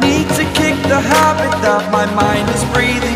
Need to kick the habit that my mind is breathing